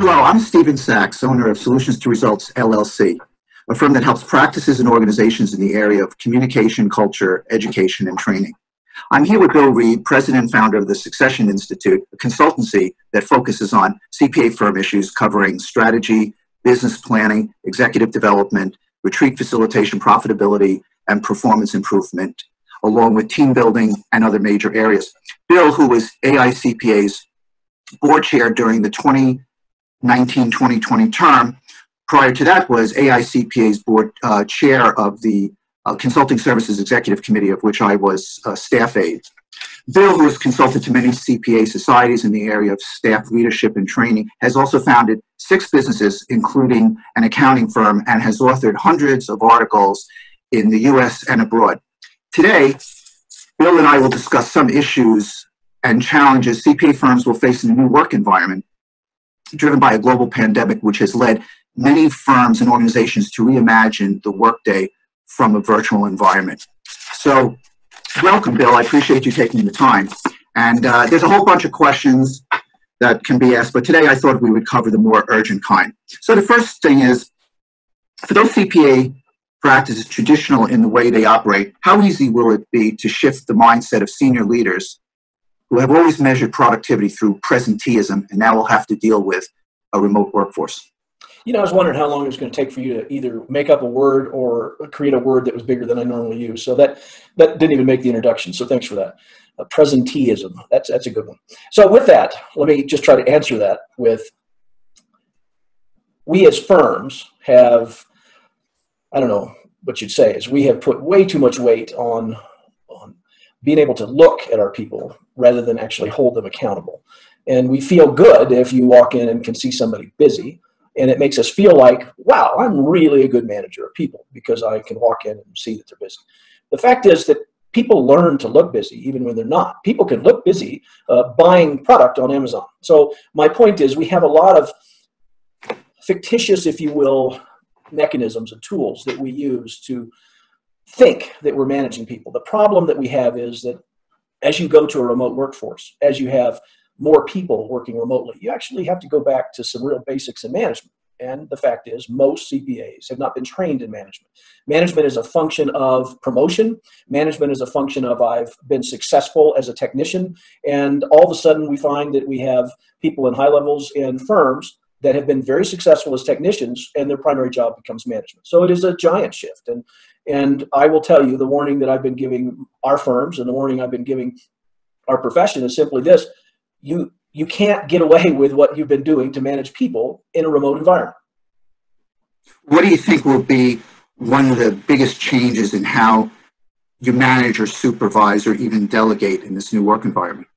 Hello, I'm Steven Sacks, owner of Solutions to Results LLC, a firm that helps practices and organizations in the area of communication, culture, education, and training. I'm here with Bill Reeb, president and founder of the Succession Institute, a consultancy that focuses on CPA firm issues covering strategy, business planning, executive development, retreat facilitation, profitability, and performance improvement, along with team building and other major areas. Bill, who was AICPA's board chair during the 2019-2020 term, prior to that was AICPA's board uh, chair of the uh, Consulting Services Executive Committee, of which I was uh, staff aide. Bill, who has consulted to many CPA societies in the area of staff leadership and training, has also founded six businesses, including an accounting firm, and has authored hundreds of articles in the US and abroad. Today, Bill and I will discuss some issues and challenges CPA firms will face in the new work environment driven by a global pandemic, which has led many firms and organizations to reimagine the workday from a virtual environment. So, welcome, Bill. I appreciate you taking the time. And uh, there's a whole bunch of questions that can be asked, but today I thought we would cover the more urgent kind. So, the first thing is for those CPA practices traditional in the way they operate, how easy will it be to shift the mindset of senior leaders who have always measured productivity through presenteeism and now will have to deal with a remote workforce? You know, I was wondering how long it was going to take for you to either make up a word or create a word that was bigger than I normally use. So that that didn't even make the introduction. So thanks for that. Uh, presenteeism. That's that's a good one. So with that, let me just try to answer that with we as firms have I don't know what you'd say is we have put way too much weight on on being able to look at our people rather than actually hold them accountable. And we feel good if you walk in and can see somebody busy and it makes us feel like, wow, I'm really a good manager of people because I can walk in and see that they're busy. The fact is that people learn to look busy even when they're not. People can look busy uh, buying product on Amazon. So my point is we have a lot of fictitious, if you will, mechanisms and tools that we use to think that we're managing people. The problem that we have is that as you go to a remote workforce, as you have more people working remotely. You actually have to go back to some real basics in management. And the fact is, most CPAs have not been trained in management. Management is a function of promotion. Management is a function of I've been successful as a technician. And all of a sudden, we find that we have people in high levels in firms that have been very successful as technicians, and their primary job becomes management. So it is a giant shift. And and I will tell you the warning that I've been giving our firms and the warning I've been giving our profession is simply this you you can't get away with what you've been doing to manage people in a remote environment. What do you think will be one of the biggest changes in how you manage or supervise or even delegate in this new work environment?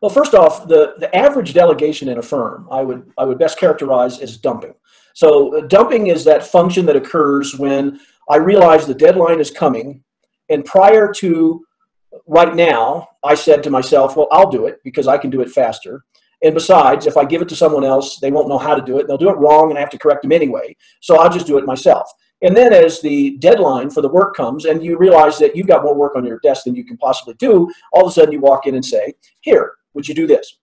Well, first off, the, the average delegation in a firm I would I would best characterize as dumping. So uh, dumping is that function that occurs when I realize the deadline is coming, and prior to right now, I said to myself, well, I'll do it because I can do it faster. And besides, if I give it to someone else, they won't know how to do it. They'll do it wrong and I have to correct them anyway. So I'll just do it myself. And then as the deadline for the work comes and you realize that you've got more work on your desk than you can possibly do, all of a sudden you walk in and say, Here, would you do this?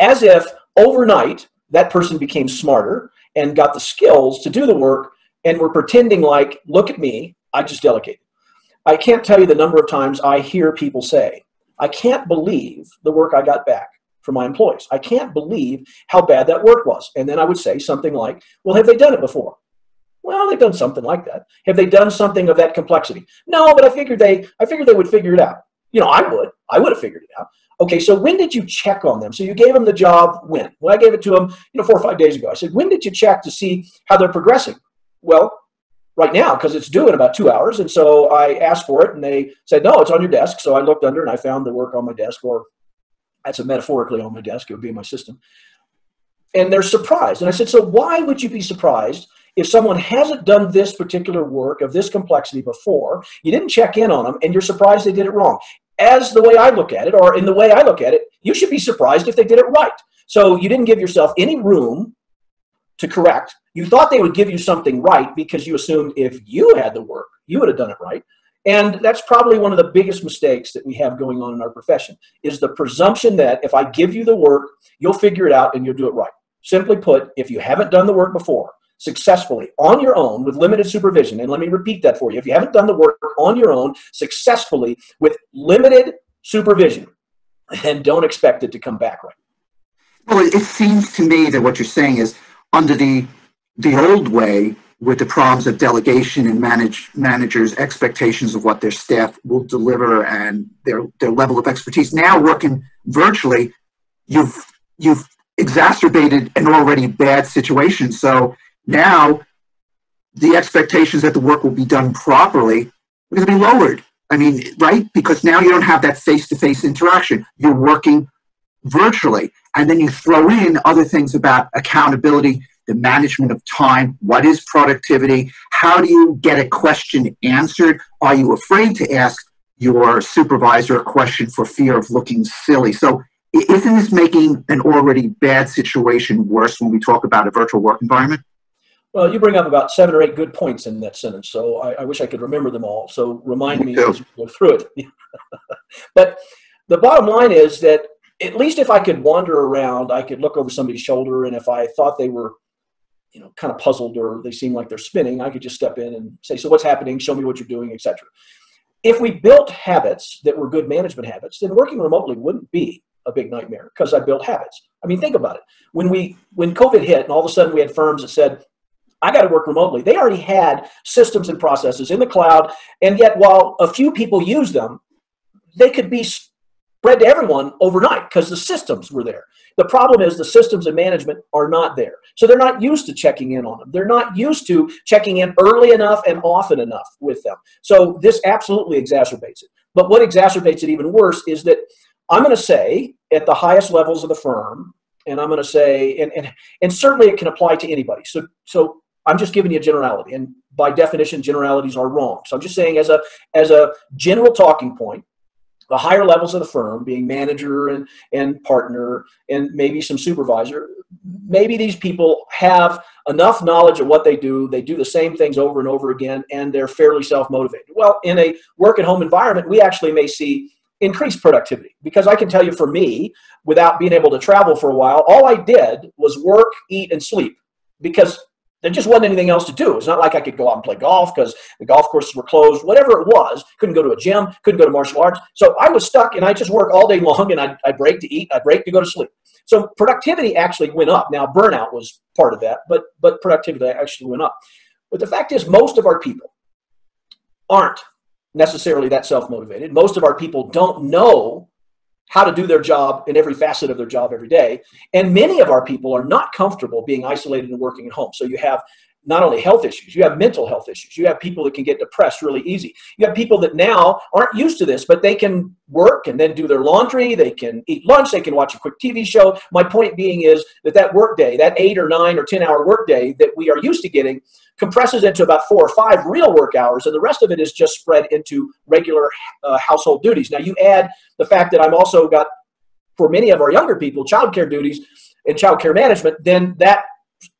As if overnight that person became smarter and got the skills to do the work and we're pretending like, Look at me, I just delegated. I can't tell you the number of times I hear people say, I can't believe the work I got back from my employees. I can't believe how bad that work was. And then I would say something like, Well, have they done it before? Well, they've done something like that. Have they done something of that complexity? No, but I figured they I figured they would figure it out. You know, I would. I would have figured it out. Okay, so when did you check on them? So you gave them the job when? Well, I gave it to them, you know, four or five days ago. I said, when did you check to see how they're progressing? Well, right now because it's due in about two hours. And so I asked for it and they said, no, it's on your desk. So I looked under and I found the work on my desk, or that's a metaphorically on my desk. It would be in my system. And they're surprised. And I said, so why would you be surprised if someone hasn't done this particular work of this complexity before? You didn't check in on them and you're surprised they did it wrong. As the way I look at it, or in the way I look at it, you should be surprised if they did it right. So you didn't give yourself any room to correct. You thought they would give you something right because you assumed if you had the work, you would have done it right. And that's probably one of the biggest mistakes that we have going on in our profession is the presumption that if I give you the work, you'll figure it out and you'll do it right. simply put, if you haven't done the work before successfully on your own with limited supervision, and let me repeat that for you, if you haven't done the work on your own successfully with limited supervision, then don't expect it to come back right. Well, it seems to me that what you're saying is under the the old way, with the problems of delegation and manage managers' expectations of what their staff will deliver and their their level of expertise. Now working virtually, you've you've exacerbated an already bad situation. So now the expectations that the work will be done properly are going to be lowered. I mean, right? Because now you don't have that face-to-face interaction. You're working virtually, and then you throw in other things about accountability the management of time, what is productivity, how do you get a question answered, are you afraid to ask your supervisor a question for fear of looking silly? So isn't this making an already bad situation worse when we talk about a virtual work environment? Well, you bring up about seven or eight good points in that sentence, so I, I wish I could remember them all. So remind me, as we go through it. but the bottom line is that at least if I could wander around, I could look over somebody's shoulder, and if I thought they were you know kind of puzzled or they seem like they're spinning i could just step in and say so what's happening show me what you're doing etc if we built habits that were good management habits then working remotely wouldn't be a big nightmare because i built habits i mean think about it when we when covid hit and all of a sudden we had firms that said I got to work remotely. They already had systems and processes in the cloud, and yet while a few people use them, they could be spread to everyone overnight because the systems were there. The problem is the systems and management are not there. So they're not used to checking in on them. They're not used to checking in early enough and often enough with them. So this absolutely exacerbates it. But what exacerbates it even worse is that I'm going to say at the highest levels of the firm, and I'm going to say, and, and, and certainly it can apply to anybody. So, so I'm just giving you a generality, and by definition, generalities are wrong. So I'm just saying, as a as a general talking point, the higher levels of the firm, being manager and, and partner and maybe some supervisor, maybe these people have enough knowledge of what they do. They do the same things over and over again, and they're fairly self motivated. Well, in a work at home environment, we actually may see increased productivity because I can tell you for me, without being able to travel for a while, all I did was work, eat, and sleep because there just wasn't anything else to do. It's not like I could go out and play golf because the golf courses were closed, whatever it was. Couldn't go to a gym, couldn't go to martial arts. So I was stuck and I just work all day long and I, I break to eat, I break to go to sleep. So productivity actually went up. Now burnout was part of that, but but productivity actually went up. But the fact is most of our people aren't necessarily that self-motivated. Most of our people don't know how to do their job in every facet of their job every day. And many of our people are not comfortable being isolated and working at home. So you have not only health issues, you have mental health issues. You have people that can get depressed really easy. You have people that now aren't used to this, but they can work and then do their laundry. They can eat lunch. They can watch a quick TV show. My point being is that that work day, that eight or nine or 10 hour work day that we are used to getting, compresses into about four or five real work hours, and the rest of it is just spread into regular uh, household duties. Now, you add the fact that I'm also got, for many of our younger people, childcare duties and childcare management, then that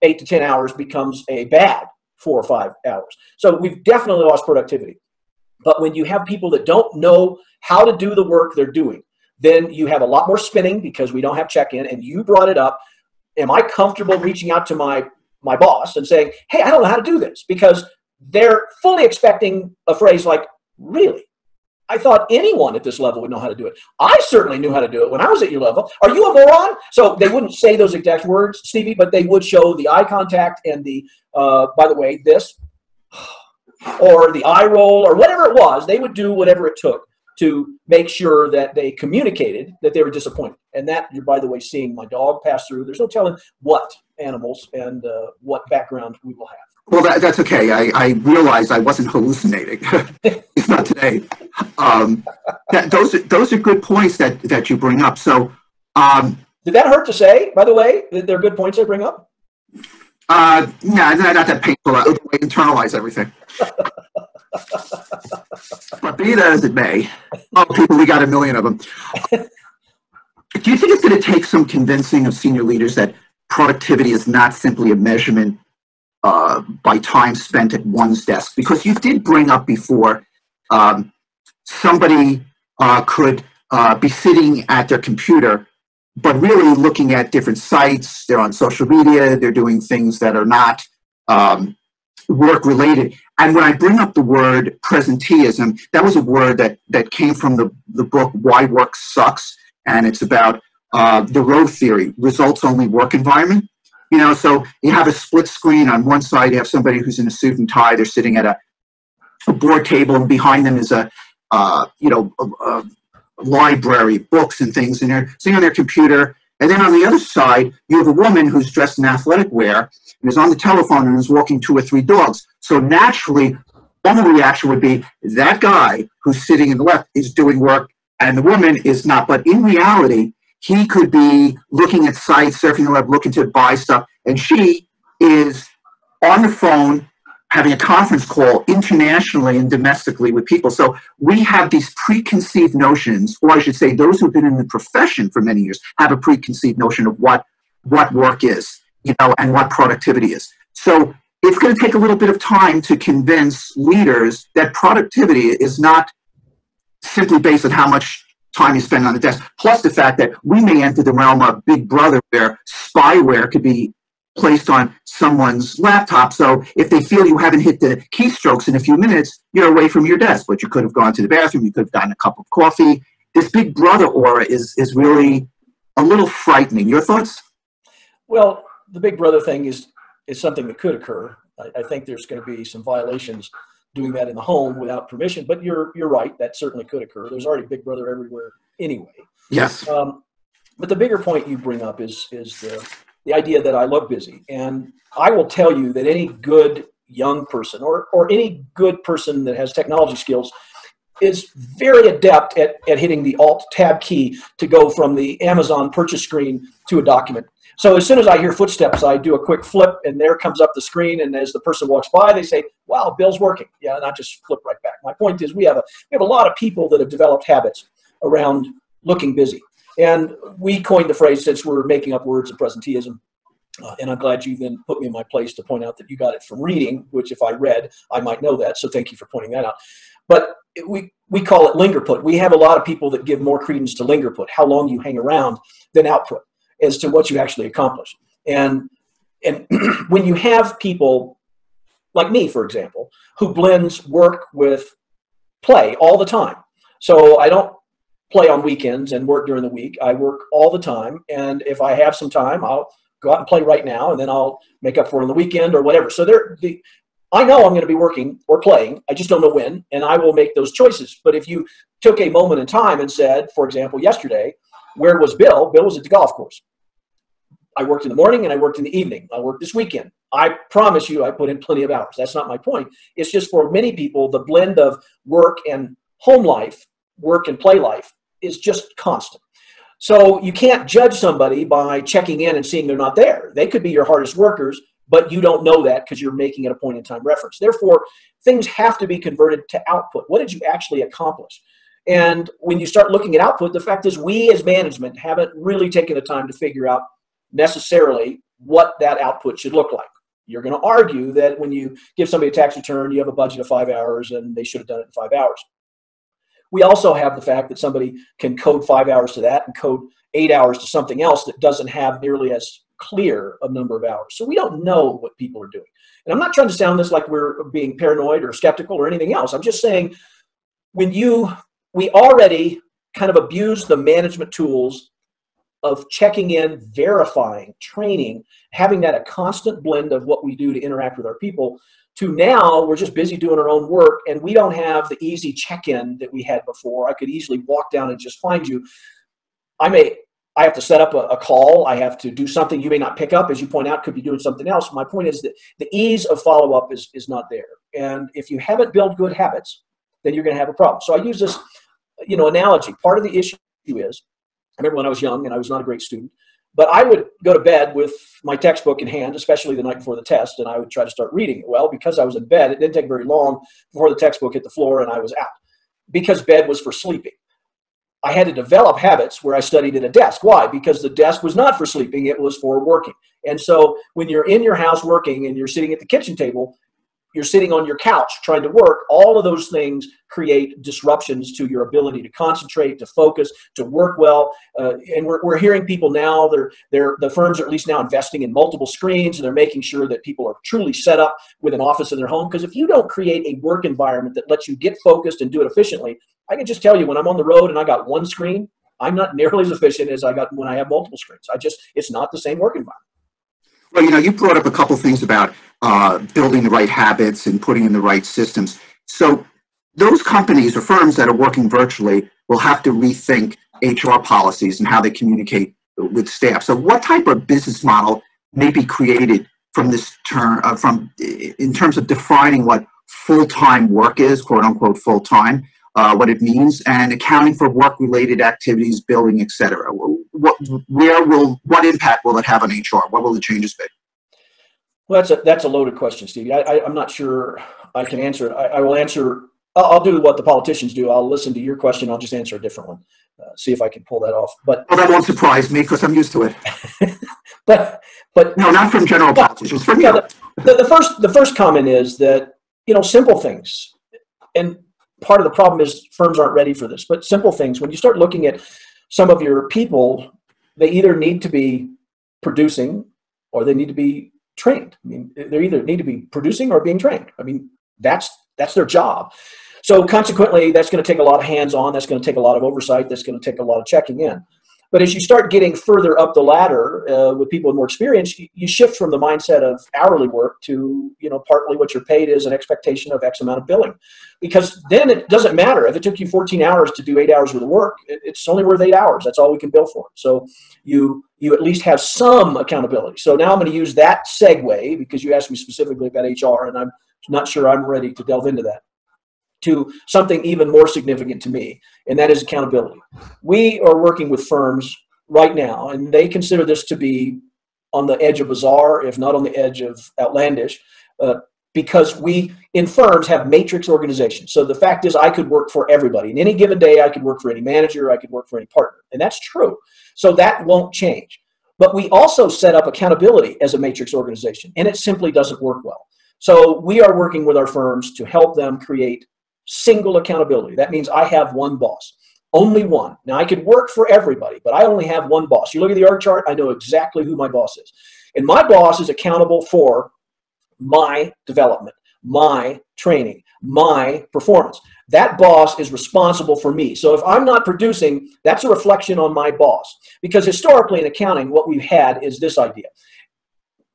eight to 10 hours becomes a bad four or five hours. So we've definitely lost productivity. But when you have people that don't know how to do the work they're doing, then you have a lot more spinning because we don't have check in. And you brought it up. Am I comfortable reaching out to my my boss and saying, hey, I don't know how to do this because they're fully expecting a phrase like, really? I thought anyone at this level would know how to do it. I certainly knew how to do it when I was at your level. Are you a moron? So they wouldn't say those exact words, Stevie, but they would show the eye contact and the, uh, by the way, this, or the eye roll, or whatever it was. They would do whatever it took to make sure that they communicated that they were disappointed. And that you're, by the way, seeing my dog pass through. There's no telling what animals and uh, what background we will have. Well, that, that's okay. I, I realized I wasn't hallucinating. it's not today. Um, that, those, those are good points that, that you bring up. So, um, did that hurt to say, by the way? They're good points I bring up? Uh, yeah, not, not that painful. I internalize everything. but be that as it may, oh, people, we got a million of them. Do you think it's going to take some convincing of senior leaders that productivity is not simply a measurement uh, by time spent at one's desk? Because you did bring up before um, somebody uh, could uh, be sitting at their computer but really looking at different sites. They're on social media. They're doing things that are not um, work related. And when I bring up the word presenteeism, that was a word that, that came from the, the book Why Work Sucks. And it's about uh, the ROWE theory, results only work environment. You know, so you have a split screen on one side, you have somebody who's in a suit and tie, they're sitting at a, a board table, and behind them is a, uh, you know, a, a library, books and things, and they're sitting on their computer. And then on the other side, you have a woman who's dressed in athletic wear and is on the telephone and is walking two or three dogs. So naturally, one reaction would be that guy who's sitting in the left is doing work and the woman is not. But in reality, he could be looking at sites, surfing the web, looking to buy stuff, and she is on the phone having a conference call internationally and domestically with people. So we have these preconceived notions, or I should say, those who've been in the profession for many years have a preconceived notion of what what work is, you know, and what productivity is. So it's going to take a little bit of time to convince leaders that productivity is not simply based on how much time you spend on the desk, plus the fact that we may enter the realm of big brother where spyware could be placed on someone's laptop. So if they feel you haven't hit the keystrokes in a few minutes, you're away from your desk. But you could have gone to the bathroom, you could have gotten a cup of coffee. This big brother aura is is really a little frightening. Your thoughts? Well, the big brother thing is is something that could occur. I, I think there's going to be some violations doing that in the home without permission. But you're you're right. That certainly could occur. There's already Big Brother everywhere anyway. Yes. Um, but the bigger point you bring up is is the the idea that I love busy, and I will tell you that any good young person or or any good person that has technology skills is very adept at, at hitting the alt tab key to go from the Amazon purchase screen to a document. So as soon as I hear footsteps, I do a quick flip, and there comes up the screen. And as the person walks by, they say, "Wow, Bill's working." Yeah, and I just flip right back. My point is, we have a we have a lot of people that have developed habits around looking busy, and we coined the phrase since we're making up words of presenteeism. Uh, and I'm glad you then put me in my place to point out that you got it from reading, which if I read, I might know that. So thank you for pointing that out. But we we call it linger put. We have a lot of people that give more credence to linger put, how long you hang around, than output as to what you actually accomplish. And and when you have people like me, for example, who blends work with play all the time. So I don't play on weekends and work during the week. I work all the time. And if I have some time, I'll go out and play right now and then I'll make up for it on the weekend or whatever. So there the I know I'm going to be working or playing. I just don't know when, and I will make those choices. But if you took a moment in time and said, for example, yesterday, where was Bill? Bill was at the golf course. I worked in the morning and I worked in the evening. I worked this weekend. I promise you, I put in plenty of hours. That's not my point. It's just for many people, the blend of work and home life, work and play life, is just constant. So you can't judge somebody by checking in and seeing they're not there. They could be your hardest workers, but you don't know that because you're making it a point in time reference. Therefore, things have to be converted to output. What did you actually accomplish? And when you start looking at output, the fact is we as management haven't really taken the time to figure out necessarily what that output should look like. You're going to argue that when you give somebody a tax return, you have a budget of five hours and they should have done it in five hours. We also have the fact that somebody can code five hours to that and code eight hours to something else that doesn't have nearly as clear a number of hours. So we don't know what people are doing. And I'm not trying to sound this like we're being paranoid or skeptical or anything else. I'm just saying when you, we already kind of abuse the management tools of checking in, verifying, training, having that a constant blend of what we do to interact with our people to now we're just busy doing our own work and we don't have the easy check-in that we had before. I could easily walk down and just find you. I may I have to set up a, a, call. I have to do something you may not pick up, as you point out, could be doing something else. My point is that the ease of follow up is, is not there. And if you haven't built good habits, then you're going to have a problem. So I use this, you know, analogy. Part of the issue is I remember when I was young and I was not a great student, but I would go to bed with my textbook in hand, especially the night before the test, and I would try to start reading it. Well, because I was in bed, it didn't take very long before the textbook hit the floor and I was out because bed was for sleeping. I had to develop habits where I studied at a desk. Why? Because the desk was not for sleeping, it was for working. And so when you're in your house working and you're sitting at the kitchen table, you're sitting on your couch trying to work, all of those things create disruptions to your ability to concentrate, to focus, to work well. Uh, and we're, we're hearing people now, they're, they're, the firms are at least now investing in multiple screens and they're making sure that people are truly set up with an office in their home. Because if you don't create a work environment that lets you get focused and do it efficiently, I can just tell you when I'm on the road and I got one screen, I'm not nearly as efficient as I got when I have multiple screens. I just, it's not the same work environment. Well, you know, you brought up a couple things about uh, building the right habits and putting in the right systems. So, those companies or firms that are working virtually will have to rethink HR policies and how they communicate with staff. So, what type of business model may be created from this term, uh, from in terms of defining what full-time work is, quote unquote, full-time, uh, what it means, and accounting for work-related activities, billing, etc. What, where will, what impact will it have on HR? What will the changes be? Well, that's a that's a loaded question, Stevie. I, am not sure I can answer it. I, I will answer. I'll, I'll, do what the politicians do. I'll listen to your question. I'll just answer a different one. Uh, see if I can pull that off. But well, that won't surprise me because I'm used to it. but but no, not from general politicians. From you. The, the, the first the first comment is that you know simple things and part of the problem is firms aren't ready for this. But simple things, when you start looking at some of your people, they either need to be producing or they need to be trained. I mean, they either need to be producing or being trained. I mean, that's that's their job. So consequently, that's going to take a lot of hands-on. That's going to take a lot of oversight. That's going to take a lot of checking in. But as you start getting further up the ladder uh, with people with more experience, you, you, shift from the mindset of hourly work to, you know, partly what you're paid is an expectation of X amount of billing. Because then it doesn't matter. If it took you 14 hours to do eight hours worth of work, it, it's only worth eight hours. That's all we can bill for. So you you at least have some accountability. So now I'm going to use that segue because you asked me specifically about HR, and I'm not sure I'm ready to delve into that to something even more significant to me, and that is accountability. We are working with firms right now, and they consider this to be on the edge of bizarre, if not on the edge of outlandish, uh, because we in firms have matrix organizations. So the fact is, I could work for everybody. In any given day, I could work for any manager, I could work for any partner, and that's true. So that won't change. But we also set up accountability as a matrix organization, and it simply doesn't work well. So we are working with our firms to help them create single accountability. That means I have one boss, only one. Now I could work for everybody, but I only have one boss. You look at the org chart, I know exactly who my boss is. And my boss is accountable for my development, my training, my performance. That boss is responsible for me. So if I'm not producing, that's a reflection on my boss. Because historically in accounting, what we've had is this idea.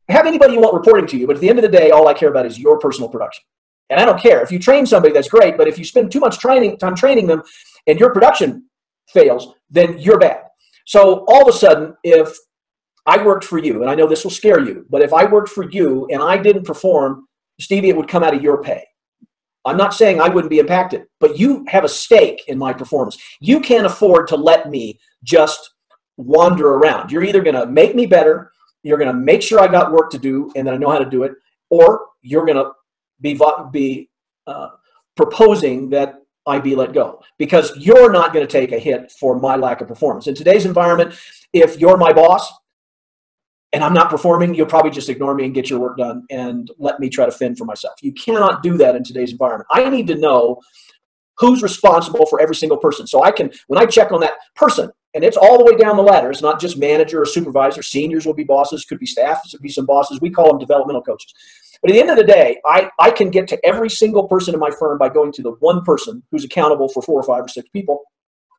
Have anybody you want reporting to you, but at the end of the day, all I care about is your personal production. And I don't care. If you train somebody, that's great. But if you spend too much training time training them and your production fails, then you're bad. So all of a sudden, if I worked for you, and I know this will scare you, but if I worked for you and I didn't perform, Stevie, it would come out of your pay. I'm not saying I wouldn't be impacted, but you have a stake in my performance. You can't afford to let me just wander around. You're either going to make me better, you're going to make sure I got work to do and that I know how to do it, or you're going to be, be uh, proposing that I be let go because you're not going to take a hit for my lack of performance. In today's environment, if you're my boss and I'm not performing, you'll probably just ignore me and get your work done and let me try to fend for myself. You cannot do that in today's environment. I need to know who's responsible for every single person. So I can, when I check on that person, and it's all the way down the ladder. It's not just manager or supervisor. Seniors will be bosses, could be staff, could be some bosses. We call them developmental coaches. But at the end of the day, I, I can get to every single person in my firm by going to the one person who's accountable for four or five or six people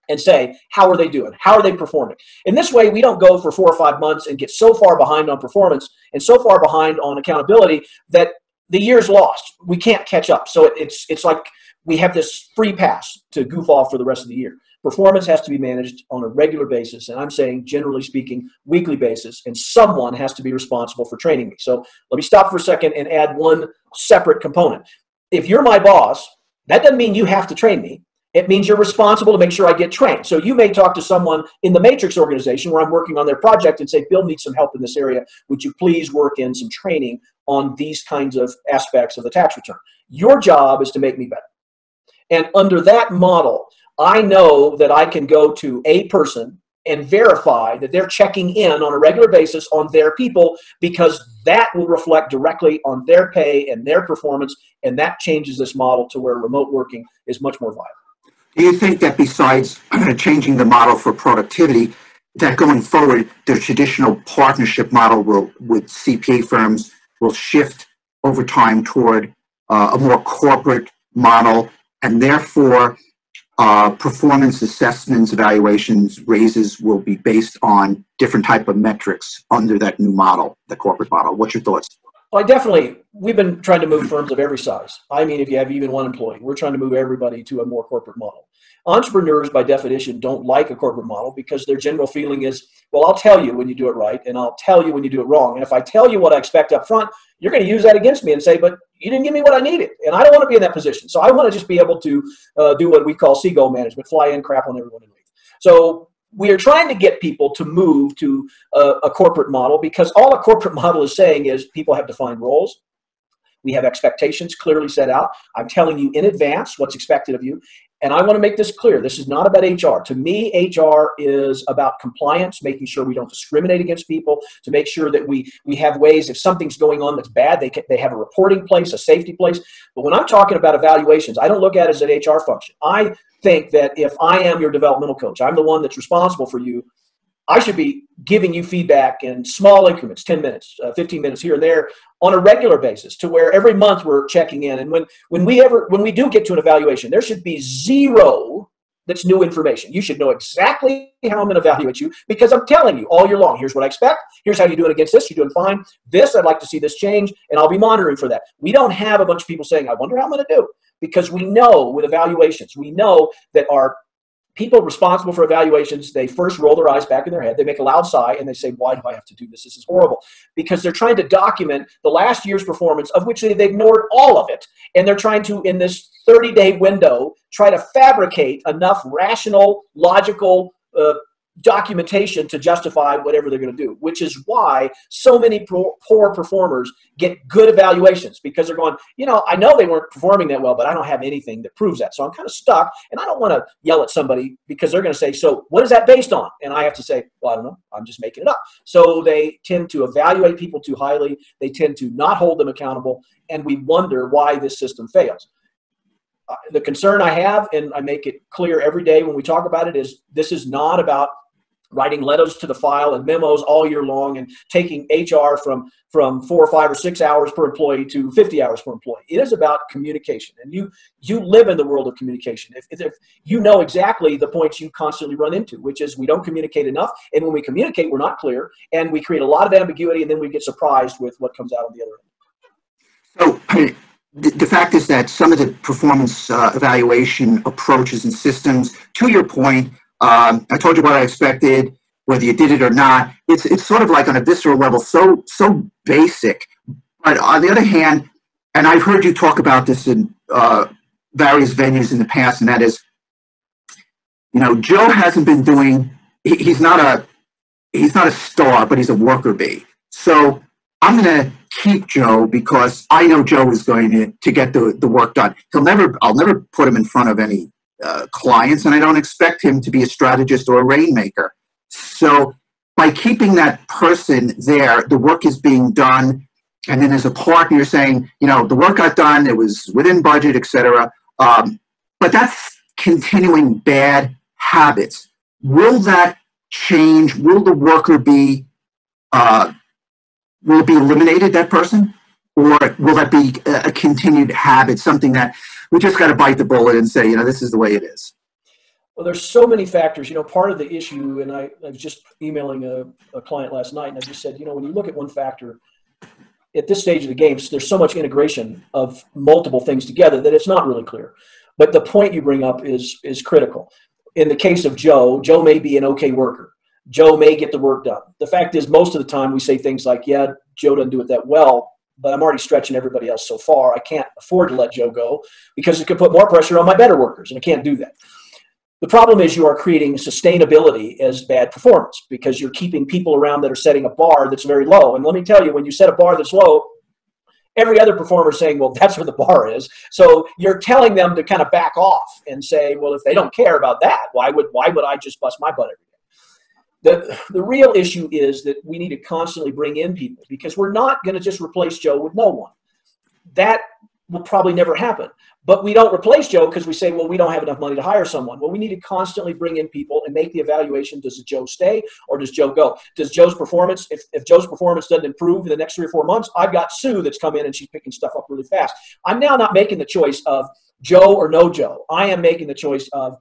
and say, how are they doing? How are they performing? In this way, we don't go for four or five months and get so far behind on performance and so far behind on accountability that the year's lost. We can't catch up. So it's, it's like we have this free pass to goof off for the rest of the year. Performance has to be managed on a regular basis, and I'm saying, generally speaking, weekly basis, and someone has to be responsible for training me. So let me stop for a second and add one separate component. If you're my boss, that doesn't mean you have to train me. It means you're responsible to make sure I get trained. So you may talk to someone in the Matrix organization where I'm working on their project and say, Bill needs some help in this area. Would you please work in some training on these kinds of aspects of the tax return? Your job is to make me better. And under that model, I know that I can go to a person and verify that they're checking in on a regular basis on their people because that will reflect directly on their pay and their performance and that changes this model to where remote working is much more viable. Do you think that besides changing the model for productivity that going forward the traditional partnership model will with cpa firms will shift over time toward uh, a more corporate model and therefore uh, performance assessments, evaluations, raises will be based on different type of metrics under that new model, the corporate model. What's your thoughts? I definitely, we've been trying to move firms of every size. I mean, if you have even one employee, we're trying to move everybody to a more corporate model. Entrepreneurs, by definition, don't like a corporate model because their general feeling is, well, I'll tell you when you do it right, and I'll tell you when you do it wrong. And if I tell you what I expect up front, you're going to use that against me and say, but you didn't give me what I needed. And I don't want to be in that position. So I want to just be able to uh, do what we call seagull management, fly in, crap on everyone and leave. So we are trying to get people to move to a, a corporate model because all a corporate model is saying is people have defined roles. We have expectations clearly set out. I'm telling you in advance what's expected of you. And I want to make this clear. This is not about HR. To me, HR is about compliance, making sure we don't discriminate against people, to make sure that we, we have ways, if something's going on that's bad, they, can, they have a reporting place, a safety place. But when I'm talking about evaluations, I don't look at it as an HR function. I think that if I am your developmental coach, I'm the one that's responsible for you, I should be giving you feedback in small increments, 10 minutes, uh, 15 minutes here and there on a regular basis to where every month we're checking in. And when, when we ever, when we do get to an evaluation, there should be zero that's new information. You should know exactly how I'm going to evaluate you because I'm telling you all year long, here's what I expect. Here's how you're doing against this. You're doing fine. This, I'd like to see this change and I'll be monitoring for that. We don't have a bunch of people saying, I wonder how I'm going to do because we know with evaluations, we know that our people responsible for evaluations, they first roll their eyes back in their head, they make a loud sigh, and they say, Why do I have to do this? This is horrible. Because they're trying to document the last year's performance, of which they've ignored all of it. And they're trying to, in this 30 day window, try to fabricate enough rational, logical, uh, documentation to justify whatever they're going to do, which is why so many poor performers get good evaluations because they're going, you know, I know they weren't performing that well, but I don't have anything that proves that. So I'm kind of stuck and I don't want to yell at somebody because they're going to say, so what is that based on? And I have to say, well, I don't know. I'm just making it up. So they tend to evaluate people too highly. They tend to not hold them accountable. And we wonder why this system fails uh, the concern I have, and I make it clear every day when we talk about it, is this is not about writing letters to the file and memos all year long and taking HR from, from four or five or six hours per employee to 50 hours per employee. It is about communication. And you, you live in the world of communication. If, if you know exactly the points you constantly run into, which is we don't communicate enough. And when we communicate, we're not clear. And we create a lot of ambiguity and then we get surprised with what comes out on the other end. So the, the fact is that some of the performance uh, evaluation approaches and systems, to your point, um, I told you what I expected, whether you did it or not. It's it's sort of like on a visceral level, so so basic. But on the other hand, and I've heard you talk about this in uh, various venues in the past, and that is, you know, Joe hasn't been doing. He, he's not a he's not a star, but he's a worker bee. So I'm going to keep Joe because I know Joe is going to, to get the, the work done. He'll never, I'll never put him in front of any uh, clients, and I don't expect him to bee a strategist or a rainmaker. So by keeping that person there, the work is being done. And then as a partner, you're saying, you know, the work got done, it was within budget, etc. Um, but that's continuing bad habits. Will that change? Will the worker be uh, will it be eliminated? That person, or will that be a continued habit? Something that we just got to bite the bullet and say, you know, this is the way it is. Well, there's so many factors. You know, part of the issue, and I, I was just emailing a, a client last night, and I just said, you know, when you look at one factor, at this stage of the game, there's so much integration of multiple things together that it's not really clear. But the point you bring up is is critical. In the case of Joe, Joe may be an okay worker. Joe may get the work done. The fact is, most of the time we say things like, "Yeah, Joe doesn't do it that well," but I'm already stretching everybody else so far. I can't afford to let Joe go because it could put more pressure on my better workers, and I can't do that. The problem is you are creating sustainability as bad performance because you're keeping people around that are setting a bar that's very low. And let me tell you, when you set a bar that's low, every other performer is saying, well, that's where the bar is. So you're telling them to kind of back off and say, well, if they don't care about that, why would why would I just bust my butt every day? The, the real issue is that we need to constantly bring in people because we're not going to just replace Joe with no one. That will probably never happen. But we don't replace Joe because we say, well, we don't have enough money to hire someone. Well, we need to constantly bring in people and make the evaluation. Does Joe stay or does Joe go? Does Joe's performance, if, if Joe's performance doesn't improve in the next three or four months, I've got Sue that's come in and she's picking stuff up really fast. I'm now not making the choice of Joe or no Joe. I am making the choice of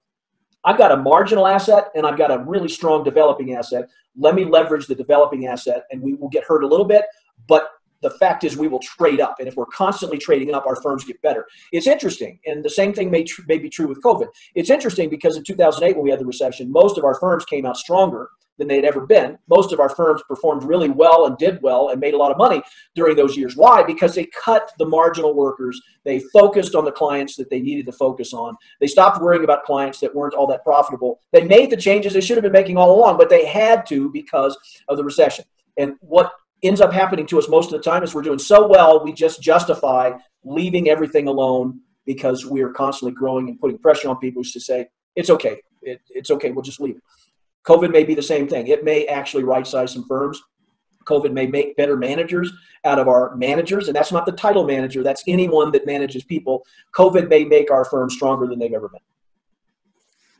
I've got a marginal asset and I've got a really strong developing asset. Let me leverage the developing asset and we will get hurt a little bit, but the fact is we will trade up and if we're constantly trading up our firms get better. It's interesting and the same thing may, tr- may be true with covid. It's interesting because in 2008 when we had the recession most of our firms came out stronger than they had ever been. Most of our firms performed really well and did well and made a lot of money during those years. Why? Because they cut the marginal workers. They focused on the clients that they needed to focus on. They stopped worrying about clients that weren't all that profitable. They made the changes they should have been making all along but they had to because of the recession. And what ends up happening to us most of the time is we're doing so well, we just justify leaving everything alone because we are constantly growing and putting pressure on people to say, it's okay, it, it's okay, we'll just leave it. COVID may be the same thing. It may actually right size some firms. COVID may make better managers out of our managers, and that's not the title manager, that's anyone that manages people. COVID may make our firm stronger than they've ever been.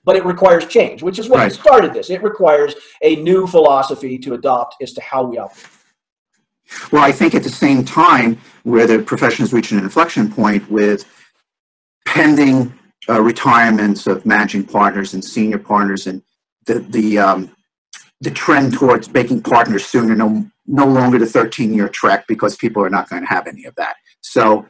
But it requires change, which is what right. started this. It requires a new philosophy to adopt as to how we operate. Well, I think at the same time, where the profession is reaching an inflection point with pending uh, retirements of managing partners and senior partners, and the the um, the trend towards making partners sooner, no no longer the 13 year trek because people are not going to have any of that. So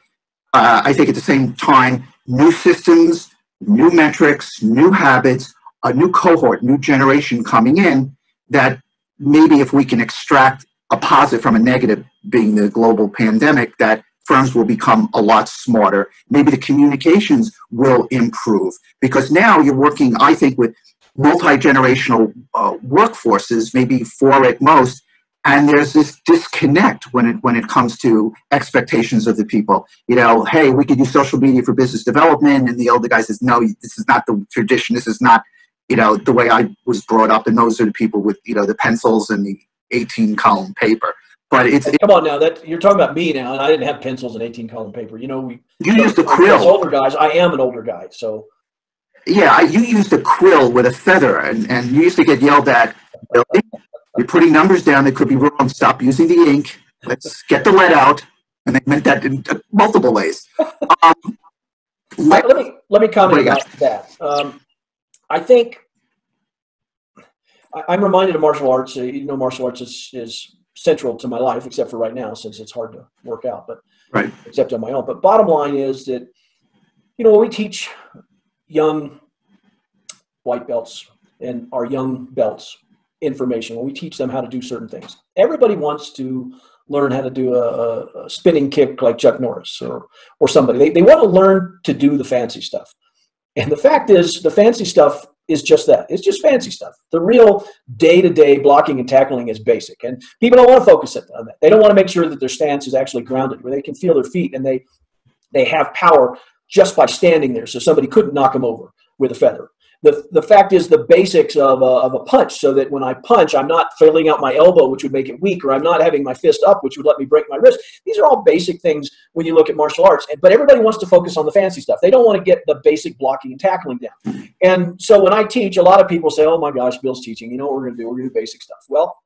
uh, I think at the same time, new systems, new metrics, new habits, a new cohort, new generation coming in that maybe if we can extract a positive from a negative being the global pandemic that firms will become a lot smarter. Maybe the communications will improve because now you're working, I think, with multi generational uh, workforces, maybe four at most, and there's this disconnect when it when it comes to expectations of the people. You know, hey, we could use social media for business development, and the older guy says, no, this is not the tradition. This is not, you know, the way I was brought up. And those are the people with you know the pencils and the 18 column paper. But it's hey, come on now. That you're talking about me now, and I didn't have pencils and 18 column paper. You know, we you used the quill. Older guys, I am an older guy, so yeah, I, you used a quill with a feather, and, and you used to get yelled at. You're putting numbers down that could be wrong. Stop using the ink. Let's get the lead out. And they meant that in multiple ways. Um, let, let, me let me comment about that. Um, I think I, am reminded of martial arts. Uh, you know, martial arts is, is central to my life, except for right now, since it's hard to work out. But right, except on my own. But bottom line is that you know when we teach young white belts and our young belts information, when we teach them how to do certain things, everybody wants to learn how to do a, a spinning kick like Chuck Norris or or somebody. They they want to learn to do the fancy stuff. And the fact is, the fancy stuff is just that. It's just fancy stuff. The real day to day blocking and tackling is basic. And people don't want to focus on that. They don't want to make sure that their stance is actually grounded, where they can feel their feet and they, they have power just by standing there. So somebody couldn't knock them over with a feather the, the fact is the basics of a, of a punch so that when I punch, I'm not filling out my elbow, which would make it weak, or I'm not having my fist up, which would let me break my wrist. These are all basic things when you look at martial arts. But everybody wants to focus on the fancy stuff. They don't want to get the basic blocking and tackling down. And so when I teach, a lot of people say, oh my gosh, Bill's teaching. You know what we're going to do? We're going to do basic stuff. Well,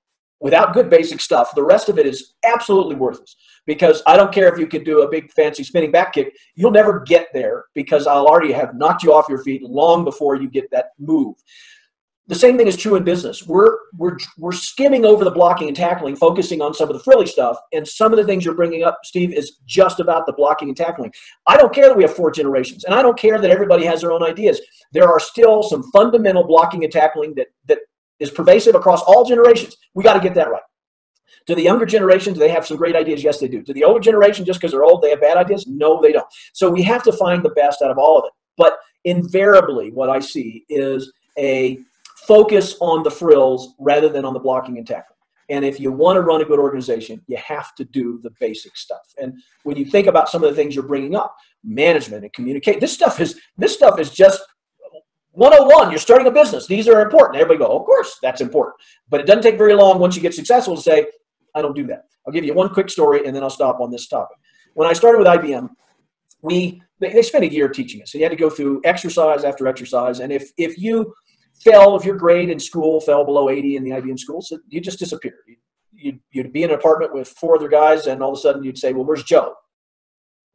without good basic stuff, the rest of it is absolutely worthless. Because I don't care if you can do a big fancy spinning back kick, you'll never get there because I'll already have knocked you off your feet long before you get that move. The same thing is true in business. We're we're we're skimming over the blocking and tackling, focusing on some of the frilly stuff, and some of the things you're bringing up, Steve, is just about the blocking and tackling. I don't care that we have four generations, and I don't care that everybody has their own ideas. There are still some fundamental blocking and tackling that that is pervasive across all generations. We got to get that right. Do the younger generation, do they have some great ideas? Yes, they do. Do the older generation, just because they're old, they have bad ideas? No, they don't. So we have to find the best out of all of it. But invariably, what I see is a focus on the frills rather than on the blocking and tackling. And if you want to run a good organization, you have to do the basic stuff. And when you think about some of the things you're bringing up, management and communicate, this stuff is this stuff is just 101, you're starting a business. These are important. Everybody go, oh, of course, that's important. But it doesn't take very long once you get successful to say, I don't do that. I'll give you one quick story and then I'll stop on this topic. When I started with IBM, we they, spent a year teaching us. And you had to go through exercise after exercise. And if if you fell, if your grade in school fell below 80 in the IBM school, so you just disappeared. You'd, you'd be in an apartment with four other guys, and all of a sudden you'd say, Well, where's Joe?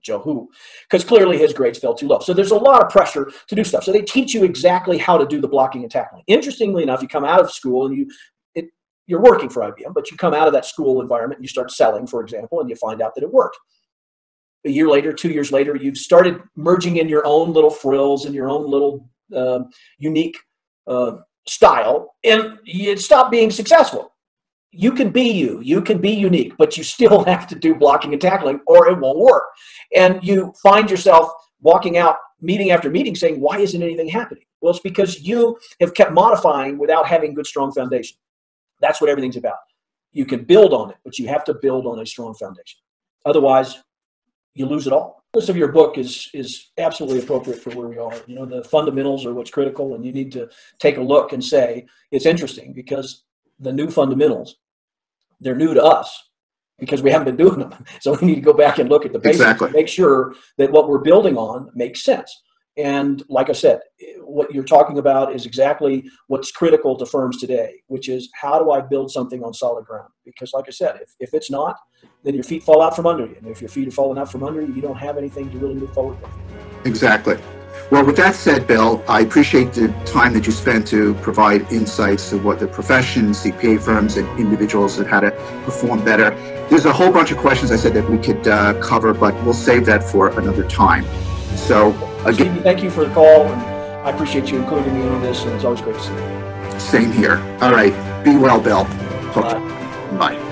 Joe who? Because clearly his grades fell too low. So there's a lot of pressure to do stuff. So they teach you exactly how to do the blocking and tackling. Interestingly enough, you come out of school and you it, you're working for IBM, but you come out of that school environment and you start selling, for example, and you find out that it worked. A year later, two years later, you've started merging in your own little frills and your own little uh, unique uh, style, and you stop being successful you can be you you can be unique but you still have to do blocking and tackling or it won't work. And you find yourself walking out meeting after meeting saying why isn't anything happening? Well it's because you have kept modifying without having good strong foundation. That's what everything's about. You can build on it but you have to build on a strong foundation. Otherwise you lose it all. List of your book is is absolutely appropriate for where we are. You know the fundamentals are what's critical and you need to take a look and say it's interesting because the new fundamentals, they're new to us because we haven't been doing them. So we need to go back and look at the basics exactly. make sure that what we're building on makes sense. And like I said, what you're talking about is exactly what's critical to firms today, which is how do I build something on solid ground? Because, like I said, if, if it's not, then your feet fall out from under you. And if your feet are falling out from under you, you don't have anything to really move forward with. Exactly. Well, with that said, Bill, I appreciate the time that you spent to provide insights to what the profession, CPA firms, and individuals and how to perform better. There's a whole bunch of questions I said that we could uh, cover, but we'll save that for another time. So, again, Stevie, thank you for the call, and I appreciate you including me in this, and it's always great to see you. Same here. All right. Be well, Bill. Bye. Bye.